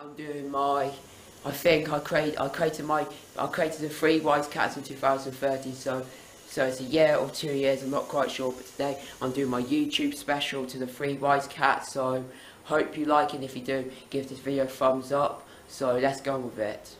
I'm doing my. I think I create. I created my. I created the free wise cats in 2013. So, so it's a year or two years. I'm not quite sure. But today I'm doing my YouTube special to the free wise cats. So, hope you like it. If you do, give this video a thumbs up. So let's go with it.